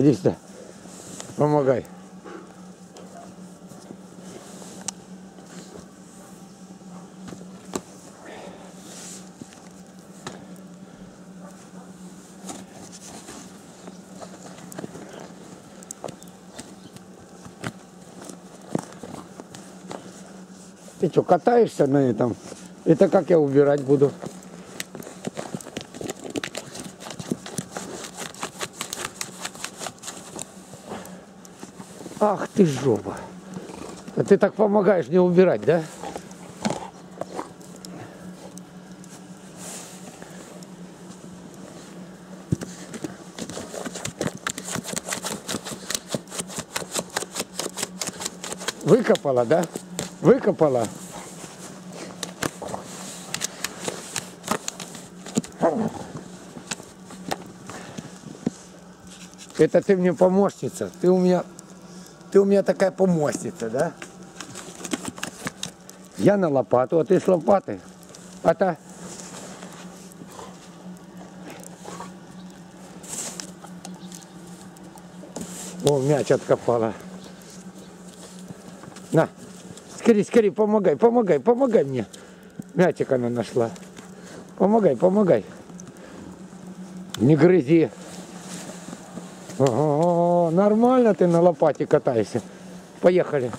Иди сюда. Помогай. Ты что, катаешься на этом? Это как я убирать буду? Ах ты жопа. А ты так помогаешь не убирать, да? Выкопала, да? Выкопала. Это ты мне помощница. Ты у меня, ты у меня такая помощница, да? Я на лопату, а ты с лопаты. А та... О, мяч откопала. На, скорее, скорее, помогай, помогай, помогай мне. Мячик она нашла. Помогай, помогай. Не грызи. Нормально ты на лопате катаешься. Поехали.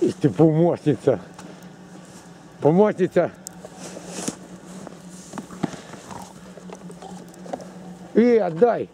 И ты помощница. Помощница. И отдай.